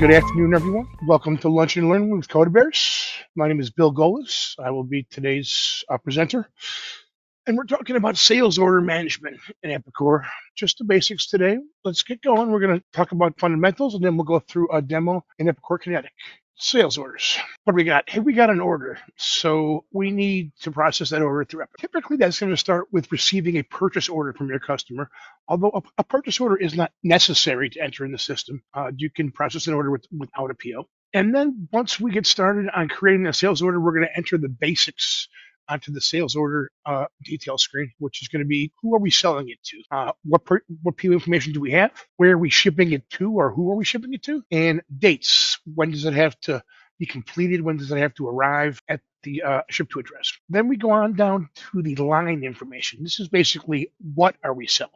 Good afternoon, everyone. Welcome to Lunch and Learn with Coda Bears. My name is Bill Golis. I will be today's uh, presenter. And we're talking about sales order management in Epicor. Just the basics today. Let's get going. We're going to talk about fundamentals and then we'll go through a demo in Epicor Kinetic. Sales orders. What do we got? Hey, we got an order. So we need to process that order through Epic. Typically, that's going to start with receiving a purchase order from your customer. Although a, a purchase order is not necessary to enter in the system, uh, you can process an order with, without a PO. And then once we get started on creating a sales order, we're going to enter the basics onto the sales order uh, detail screen, which is going to be who are we selling it to? Uh, what per, what PO information do we have? Where are we shipping it to, or who are we shipping it to? And dates. When does it have to be completed? When does it have to arrive at the uh, ship to address? Then we go on down to the line information. This is basically what are we selling?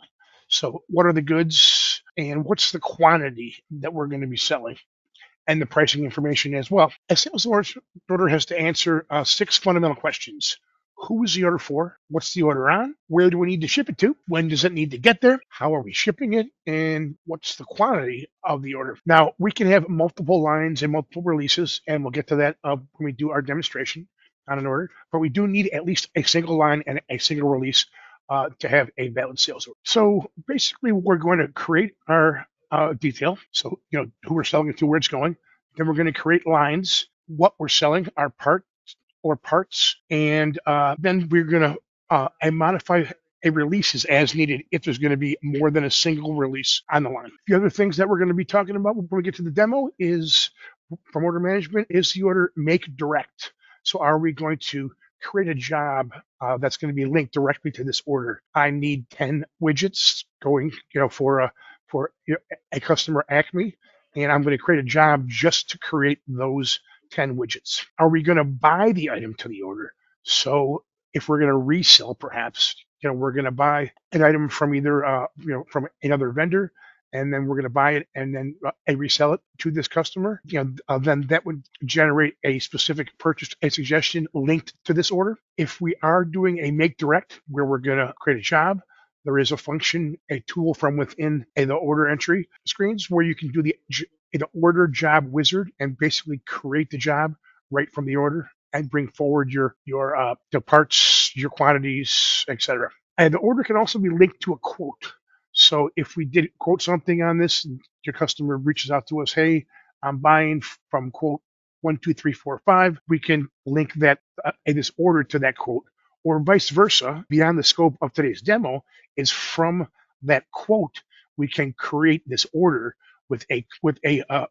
So what are the goods and what's the quantity that we're going to be selling? and the pricing information as well. A sales order has to answer uh, six fundamental questions. Who is the order for? What's the order on? Where do we need to ship it to? When does it need to get there? How are we shipping it? And what's the quantity of the order? Now, we can have multiple lines and multiple releases, and we'll get to that uh, when we do our demonstration on an order, but we do need at least a single line and a single release uh, to have a valid sales order. So basically, we're going to create our uh, detail. So, you know, who we're selling it to, where it's going. Then we're going to create lines, what we're selling, our parts or parts. And uh, then we're going to uh, modify a releases as needed if there's going to be more than a single release on the line. The other things that we're going to be talking about when we get to the demo is from order management is the order make direct. So are we going to create a job uh, that's going to be linked directly to this order? I need 10 widgets going, you know, for a for a customer Acme, and I'm going to create a job just to create those 10 widgets. Are we going to buy the item to the order? So if we're going to resell, perhaps, you know, we're going to buy an item from either, uh, you know, from another vendor, and then we're going to buy it and then uh, resell it to this customer. You know, uh, then that would generate a specific purchase, a suggestion linked to this order. If we are doing a make direct, where we're going to create a job, there is a function, a tool from within the order entry screens where you can do the, the order job wizard and basically create the job right from the order and bring forward your your uh, the parts, your quantities, etc. And the order can also be linked to a quote. So if we did quote something on this, your customer reaches out to us, hey, I'm buying from quote one, two, three, four, five. We can link that uh, this order to that quote or vice versa, beyond the scope of today's demo, is from that quote we can create this order with a with a uh,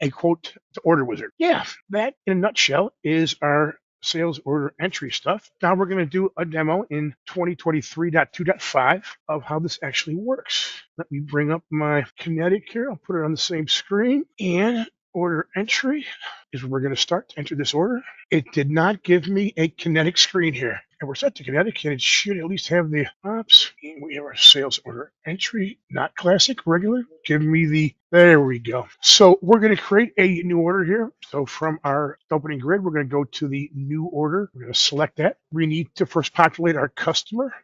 a quote to order wizard. Yeah, that in a nutshell is our sales order entry stuff. Now we're going to do a demo in 2023.2.5 of how this actually works. Let me bring up my kinetic here. I'll put it on the same screen and order entry is where we're going to start to enter this order. It did not give me a kinetic screen here. And we're set to kinetic, and it should at least have the ops. We have our sales order entry, not classic, regular. Give me the, there we go. So we're going to create a new order here. So from our opening grid, we're going to go to the new order. We're going to select that. We need to first populate our customer.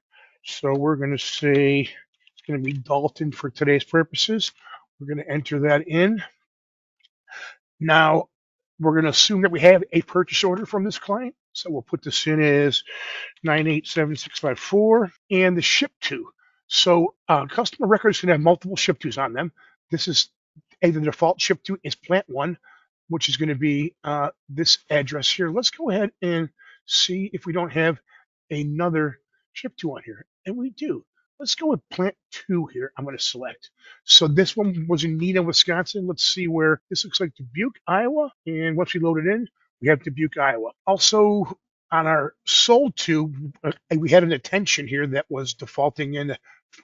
So we're going to say it's going to be Dalton for today's purposes. We're going to enter that in. Now, we're going to assume that we have a purchase order from this client. So we'll put this in as 987654 and the ship to. So uh, customer records can have multiple ship tos on them. This is a the default ship to is plant one, which is going to be uh, this address here. Let's go ahead and see if we don't have another ship to on here. And we do. Let's go with plant two here. I'm going to select. So this one was in Neenah, Wisconsin. Let's see where this looks like Dubuque, Iowa. And once we load it in, we have Dubuque, Iowa. Also, on our sold to, uh, we had an attention here that was defaulting in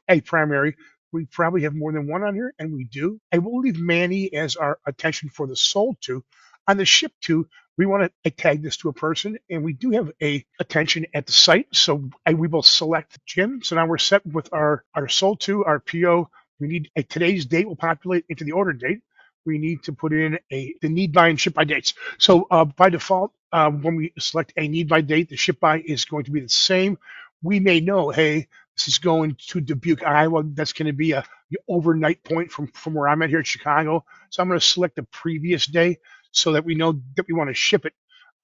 a primary. We probably have more than one on here, and we do. I will leave Manny as our attention for the sold to. On the ship to, we want to tag this to a person, and we do have a attention at the site. So I, we will select Jim. So now we're set with our our sold to our PO. We need a today's date will populate into the order date we need to put in a the need by and ship by dates. So uh, by default, uh, when we select a need by date, the ship by is going to be the same. We may know, hey, This is going to Dubuque, Iowa. That's going to be a overnight point from, from where I'm at here in Chicago. So I'm going to select the previous day so that we know that we want to ship it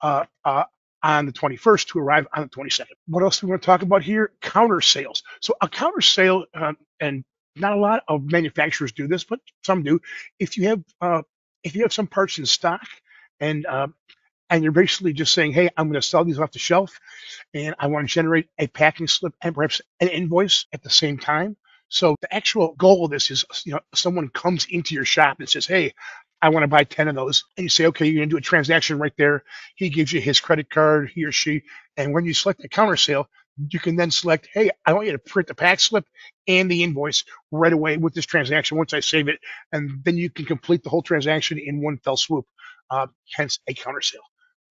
uh, uh, on the 21st to arrive on the 22nd. What else do we want to talk about here? Counter sales. So a counter sale, um, and not a lot of manufacturers do this, but some do. If you have uh, if you have some parts in stock and uh, and you're basically just saying, hey, I'm going to sell these off the shelf, and I want to generate a packing slip and perhaps an invoice at the same time. So the actual goal of this is, you know, someone comes into your shop and says, hey, I want to buy 10 of those. And you say, okay, you're going to do a transaction right there. He gives you his credit card, he or she. And when you select the counter sale, you can then select, hey, I want you to print the pack slip and the invoice right away with this transaction once I save it. And then you can complete the whole transaction in one fell swoop, uh, hence a counter sale.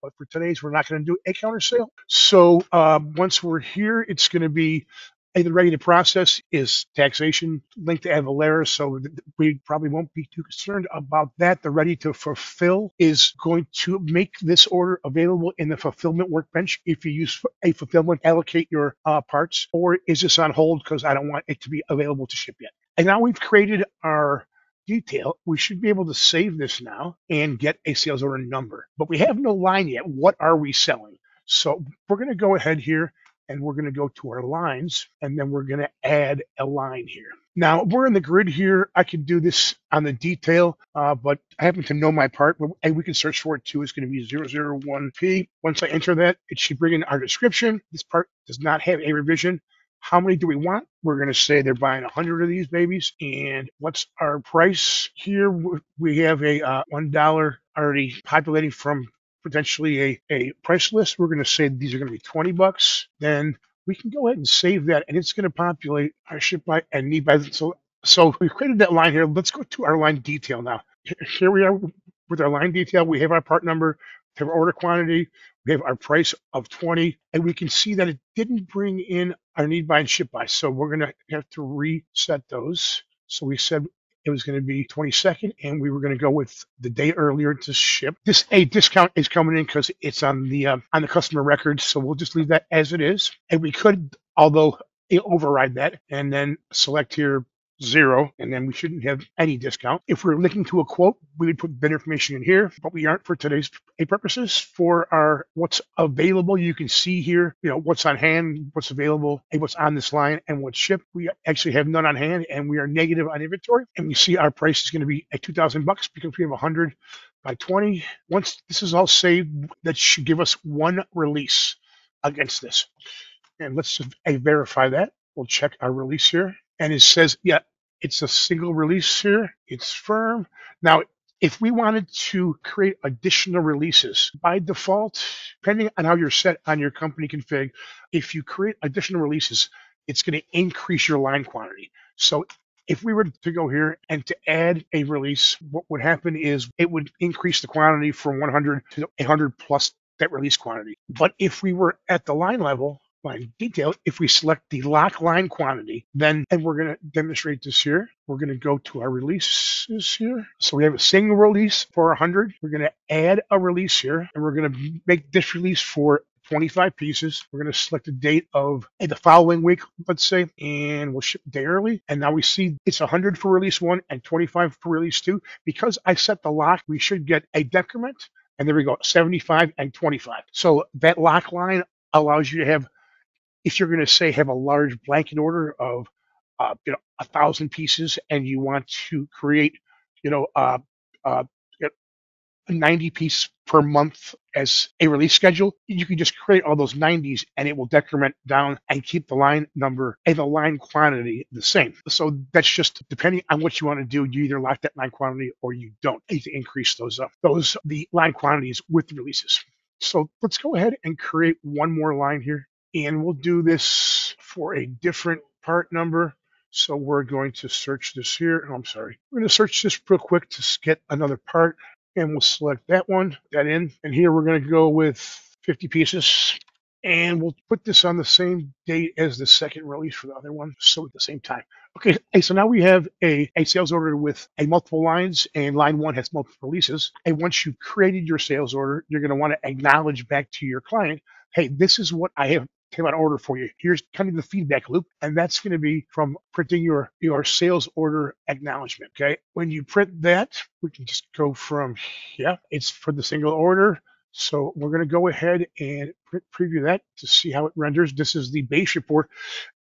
But for today's, we're not going to do a counter sale. So uh, once we're here, it's going to be ready to process is taxation linked to Avalara, so we probably won't be too concerned about that. The ready to fulfill is going to make this order available in the fulfillment workbench if you use a fulfillment, allocate your uh, parts, or is this on hold because I don't want it to be available to ship yet. And now we've created our detail, we should be able to save this now and get a sales order number. But we have no line yet. What are we selling? So we're going to go ahead here and we're going to go to our lines and then we're going to add a line here. Now we're in the grid here. I can do this on the detail, uh, but I happen to know my part, and we can search for it too. It's going to be 001P. Once I enter that, it should bring in our description. This part does not have a revision. How many do we want? We're going to say they're buying 100 of these babies. And what's our price here? We have a uh, $1 already populating from potentially a, a price list. We're going to say these are going to be 20 bucks. Then we can go ahead and save that and it's going to populate our ship by and need by. So, so we've created that line here. Let's go to our line detail now. Here we are with our line detail. We have our part number, we have our order quantity, we have our price of 20, and we can see that it didn't bring in our need by and ship by. So we're going to have to reset those. So we said it was going to be 22nd, and we were going to go with the day earlier to ship. This a discount is coming in because it's on the uh, on the customer record, so we'll just leave that as it is. And we could, although override that, and then select here zero, and then we shouldn't have any discount. If we're linking to a quote, we would put that information in here, but we aren't for today's purposes. For our what's available, you can see here, you know, what's on hand, what's available, and what's on this line, and what's shipped. We actually have none on hand, and we are negative on inventory. And we see our price is going to be at 2,000 bucks because we have 100 by 20. Once this is all saved, that should give us one release against this. And let's verify that. We'll check our release here and it says, yeah, it's a single release here. It's firm. Now, if we wanted to create additional releases by default, depending on how you're set on your company config, if you create additional releases, it's going to increase your line quantity. So if we were to go here and to add a release, what would happen is it would increase the quantity from 100 to 100 plus that release quantity. But if we were at the line level, line detail. If we select the lock line quantity, then, and we're going to demonstrate this here, we're going to go to our releases here. So we have a single release for 100. We're going to add a release here, and we're going to make this release for 25 pieces. We're going to select the date of hey, the following week, let's say, and we'll ship day early. And now we see it's 100 for release one and 25 for release two. Because I set the lock, we should get a decrement. And there we go, 75 and 25. So that lock line allows you to have if you're going to say have a large blanket order of uh, you know a thousand pieces and you want to create you know uh, uh, 90 piece per month as a release schedule, you can just create all those 90s and it will decrement down and keep the line number and the line quantity the same. So that's just depending on what you want to do. You either lock that line quantity or you don't. You need to increase those up, those the line quantities with the releases. So let's go ahead and create one more line here and we'll do this for a different part number. So we're going to search this here. Oh, I'm sorry. We're going to search this real quick to get another part and we'll select that one, that in. And here we're going to go with 50 pieces and we'll put this on the same date as the second release for the other one. So at the same time. Okay, so now we have a, a sales order with a multiple lines and line one has multiple releases. And once you've created your sales order, you're going to want to acknowledge back to your client, hey, this is what I have came out of order for you. Here's kind of the feedback loop, and that's going to be from printing your your sales order acknowledgement. Okay, when you print that, we can just go from yeah, it's for the single order. So we're going to go ahead and preview that to see how it renders. This is the base report.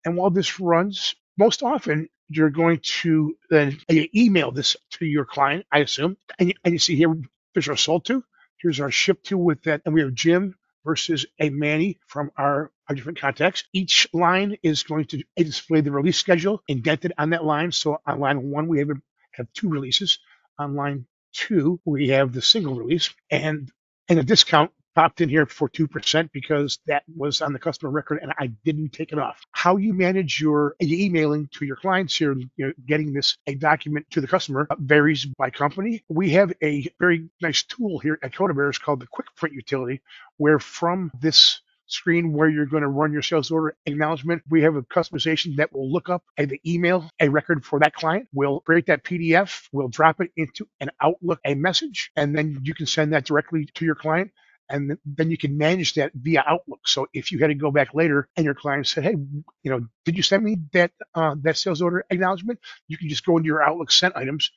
And while this runs, most often you're going to then uh, email this to your client, I assume. And you, and you see here, Fisher sold to. Here's our ship to with that. And we have Jim versus a Manny from our, different contexts. Each line is going to display the release schedule indented on that line. So on line one, we have, have two releases. On line two, we have the single release. And and a discount popped in here for 2% because that was on the customer record and I didn't take it off. How you manage your emailing to your clients here, you know, getting this a document to the customer varies by company. We have a very nice tool here at CodaBears called the Quick Print Utility, where from this screen where you're going to run your sales order acknowledgement. We have a customization that will look up the email, a record for that client. We'll create that PDF. We'll drop it into an Outlook, a message, and then you can send that directly to your client and then you can manage that via Outlook. So if you had to go back later and your client said, "Hey, you know, did you send me that uh, that sales order acknowledgement?" You can just go into your Outlook sent items,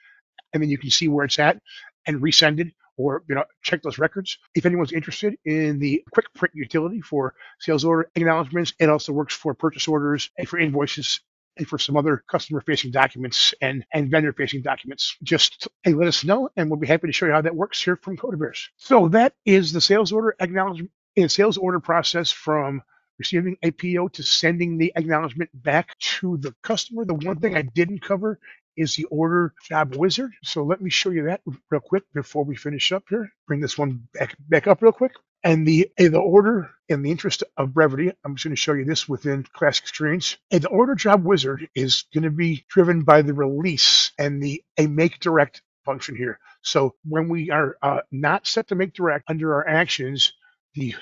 and then you can see where it's at and resend it or you know check those records. If anyone's interested in the quick print utility for sales order acknowledgments, it also works for purchase orders and for invoices and for some other customer facing documents and, and vendor facing documents. Just hey, let us know and we'll be happy to show you how that works here from CodaBears. So that is the sales order acknowledgement and sales order process from receiving a PO to sending the acknowledgement back to the customer. The one thing I didn't cover is the order job wizard. So let me show you that real quick before we finish up here. Bring this one back, back up real quick. And the the order, in the interest of brevity, I'm just going to show you this within Classic Screens. And the order job wizard is going to be driven by the release and the a make direct function here. So when we are uh, not set to make direct under our actions, the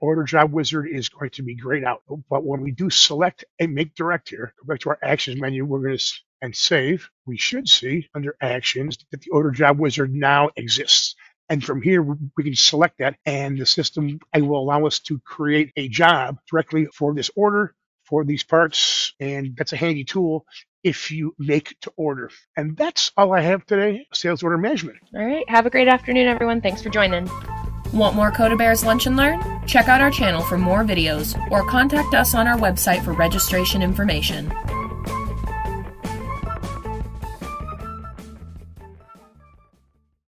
order job wizard is going to be grayed out. But when we do select a make direct here, go back to our actions menu, we're going to and save, we should see under actions that the order job wizard now exists. And from here, we can select that and the system will allow us to create a job directly for this order for these parts. And that's a handy tool if you make to order. And that's all I have today, sales order management. All right. Have a great afternoon, everyone. Thanks for joining. Want more CodaBears Lunch and Learn? Check out our channel for more videos or contact us on our website for registration information.